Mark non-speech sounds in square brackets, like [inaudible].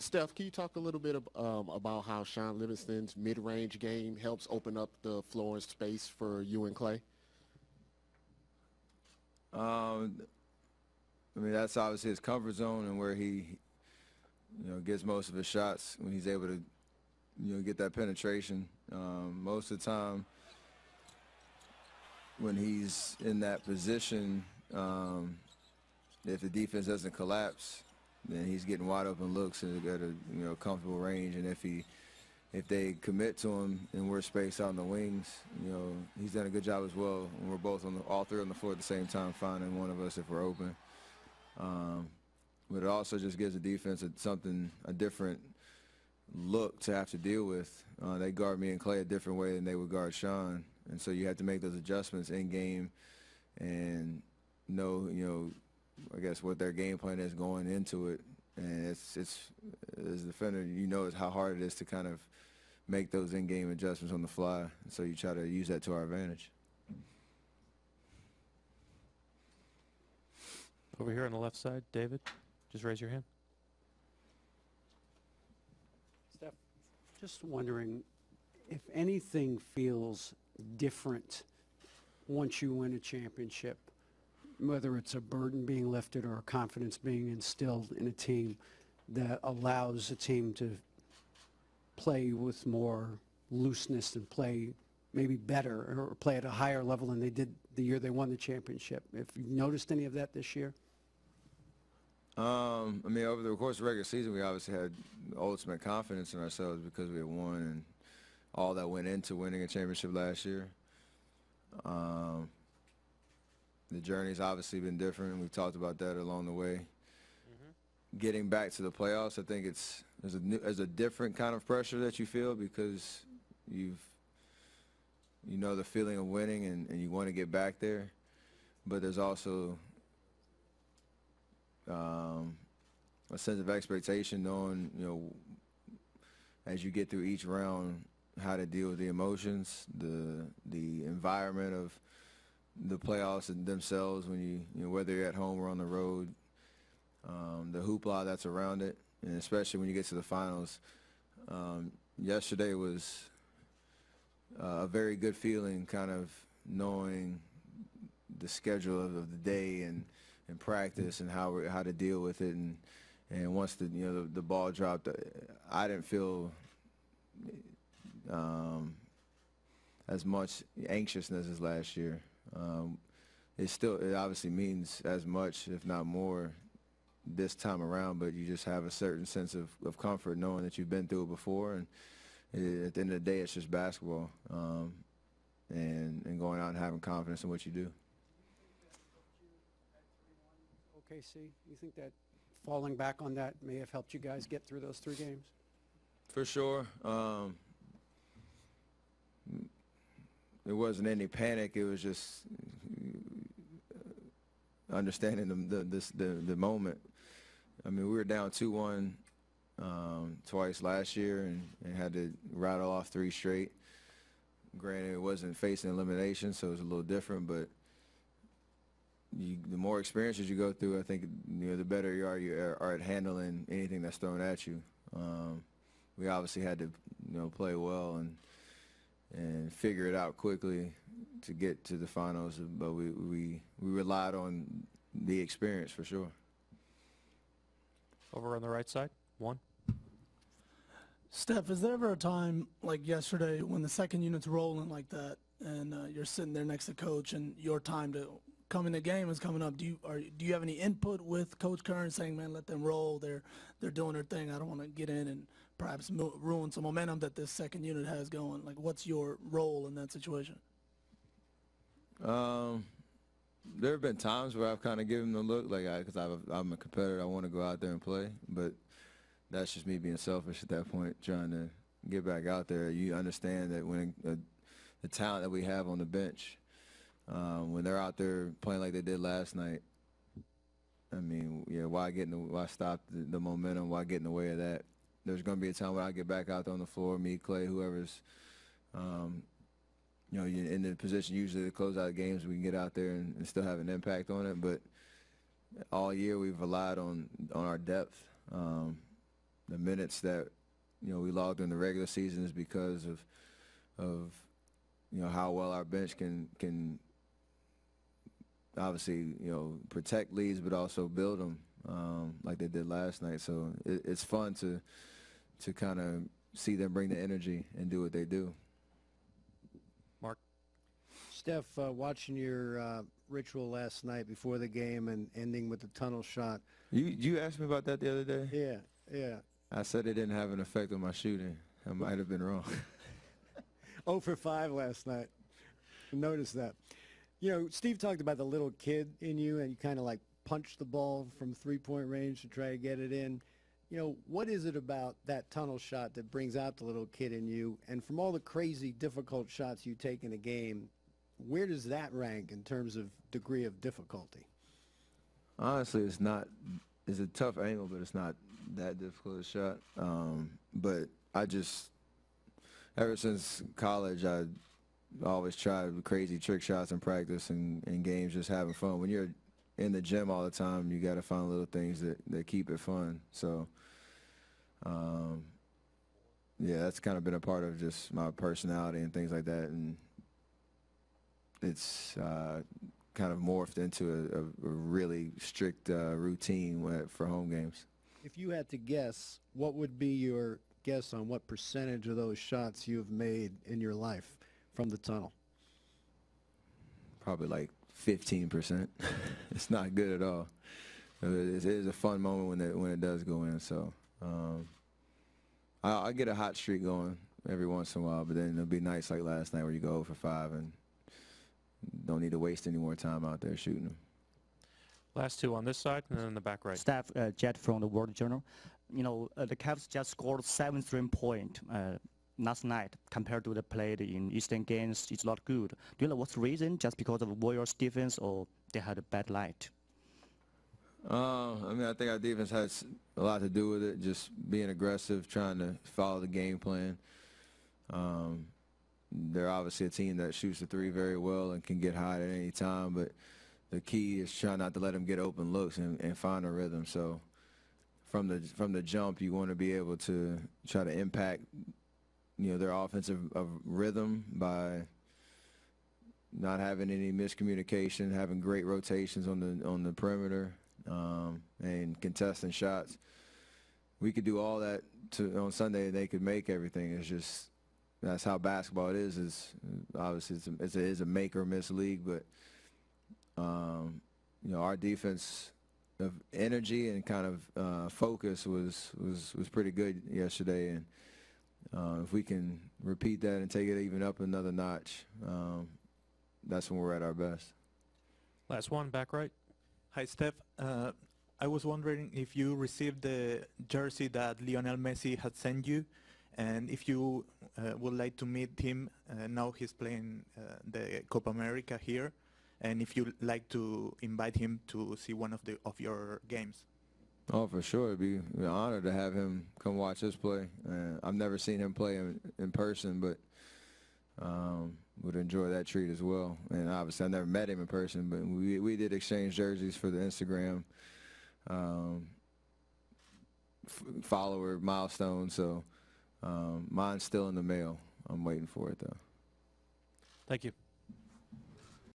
Steph, can you talk a little bit ab- um, about how Shaun Livingston's mid-range game helps open up the floor and space for you and Klay? Um, I mean, that's obviously his comfort zone and where he, you know, gets most of his shots when he's able to, you know, get that penetration. Um, most of the time, when he's in that position, um, if the defense doesn't collapse, then he's getting wide open looks and at a you know comfortable range. And if he, if they commit to him and we're spaced out on the wings, you know, he's done a good job as well. And we're both on the, all three on the floor at the same time, finding one of us if we're open. Um, but it also just gives the defense a, something, a different look to have to deal with. Uh, they guard me and Klay a different way than they would guard Shaun, and so you have to make those adjustments in game and know, you know, I guess what their game plan is going into it. And it's it's as a defender, you know, is how hard it is to kind of make those in-game adjustments on the fly. And so you try to use that to our advantage. Over here on the left side, David, just raise your hand. Steph, just wondering if anything feels different once you win a championship, whether it's a burden being lifted or a confidence being instilled in a team that allows a team to play with more looseness and play maybe better or play at a higher level than they did the year they won the championship. If you noticed any of that this year? Um, I mean, over the course of the regular season, we obviously had ultimate confidence in ourselves because we had won and all that went into winning a championship last year. Um, the journey's obviously been different. We've talked about that along the way. Getting back to the playoffs, I think it's there's a new, there's a different kind of pressure that you feel because you've you know the feeling of winning and, and you want to get back there, but there's also um, a sense of expectation, knowing you know as you get through each round how to deal with the emotions, the the environment of the playoffs themselves when you you know whether you're at home or on the road, um, the hoopla that's around it, and especially when you get to the finals. Um, yesterday was uh, a very good feeling, kind of knowing the schedule of, of the day and and practice and how how to deal with it and and once the you know the, the ball dropped, uh, I didn't feel um, as much anxiousness as last year. Um, it still it obviously means as much, if not more, this time around. But you just have a certain sense of, of comfort knowing that you've been through it before, and it, at the end of the day, it's just basketball, um, and and going out and having confidence in what you do. OKC, you think that falling back on that may have helped you guys get through those three games? For sure. Um, there wasn't any panic. It was just understanding the the, this, the the moment. I mean, we were down two one um, twice last year and, and had to rattle off three straight. Granted, it wasn't facing elimination, so it was a little different. But you, the more experiences you go through, I think you know the better you are you are at handling anything that's thrown at you. Um, we obviously had to you know play well and and figure it out quickly to get to the finals. But we we we relied on the experience for sure. Over on the right side, one. Steph, is there ever a time like yesterday when the second unit's rolling like that and uh, you're sitting there next to coach and your time to come in the game is coming up? Do you are, do you have any input with Coach Kerr saying, "Man, let them roll. They're they're doing their thing. I don't want to get in and perhaps ruin some momentum that this second unit has going." Like, what's your role in that situation? Um, there have been times where I've kind of given them the look, like I, because I'm a competitor, I want to go out there and play, but that's just me being selfish at that point, trying to get back out there. You understand that when uh, the talent that we have on the bench, um, when they're out there playing like they did last night, I mean, yeah, why get in why stop the, the momentum? Why get in the way of that? There's going to be a time when I get back out there on the floor, me, Klay, whoever's, um, you know, in the position usually to close out games. We can get out there and, and still have an impact on it. But all year we've relied on on our depth. Um, the minutes that you know we logged in the regular season is because of of you know how well our bench can can obviously you know protect leads but also build them um, like they did last night. So it, it's fun to to kind of see them bring the energy and do what they do. Mark? Steph, uh, watching your uh, ritual last night before the game and ending with the tunnel shot. You you asked me about that the other day. Yeah, yeah. I said it didn't have an effect on my shooting. I might have been wrong. 0 [laughs] for 5 last night. Notice that. You know, Steve talked about the little kid in you, and you kind of like punch the ball from three-point range to try to get it in. You know, what is it about that tunnel shot that brings out the little kid in you? And from all the crazy, difficult shots you take in a game, where does that rank in terms of degree of difficulty? Honestly, it's not. It's a tough angle, but it's not that difficult a shot. Um, but I just, ever since college, I always tried crazy trick shots in practice and, and games, just having fun. When you're in the gym all the time, you got to find little things that, that keep it fun. So, um, yeah, that's kind of been a part of just my personality and things like that. And it's uh, kind of morphed into a, a, really strict uh, routine for home games. If you had to guess, what would be your guess on what percentage of those shots you've made in your life from the tunnel? Probably like 15%. [laughs] it's not good at all. It is, it is a fun moment when it, when it does go in. So um, I, I get a hot streak going every once in a while, but then it'll be nights like last night where you go for five and don't need to waste any more time out there shooting them. Last two on this side, and then in the back right. Steph uh, Jet from the World Journal. You know, uh, the Cavs just scored seven three point uh, last night compared to the played in Eastern games. It's not good. Do you know what's the reason? Just because of Warriors defense or they had a bad light? Uh, I mean, I think our defense has a lot to do with it. Just being aggressive, trying to follow the game plan. Um, they're obviously a team that shoots the three very well and can get hot at any time, but the key is trying not to let them get open looks and, and find a rhythm. So from the from the jump, you want to be able to try to impact, you know, their offensive of rhythm by not having any miscommunication, having great rotations on the on the perimeter, um, and contesting shots. We could do all that to, on Sunday, and they could make everything. It's just that's how basketball it is. Is obviously it's a, it's a, it's a make or miss league, but um, you know our defense of energy and kind of uh, focus was was was pretty good yesterday, and uh, if we can repeat that and take it even up another notch, um, that's when we're at our best. Last one, back right. Hi, Steph. Uh, I was wondering if you received the jersey that Lionel Messi had sent you, and if you uh, would like to meet him. Uh, now he's playing uh, the Copa America here, and if you'd like to invite him to see one of the of your games. Oh, for sure. It'd be an honor to have him come watch us play. Uh, I've never seen him play in, in person, but um, would enjoy that treat as well. And obviously, I never met him in person, but we we did exchange jerseys for the Instagram um, follower milestone. So um, mine's still in the mail. I'm waiting for it though. Thank you.